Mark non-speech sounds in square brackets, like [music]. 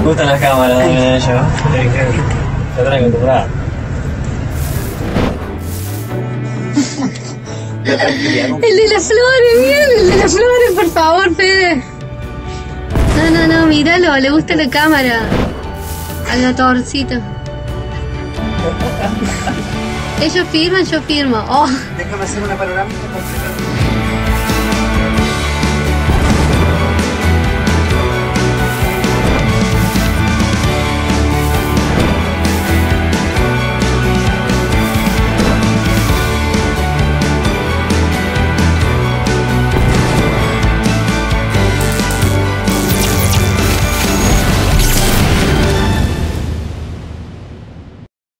Me gustan las cámaras también ellos. Se están acostumbrados. El de las flores, bien, el de las flores, por favor, Fede. No, no, no, míralo, le gusta la cámara. Al gatorcito. [laughs] Ellos firman, yo firmo. Oh, Déjame hacer una panorámica completa.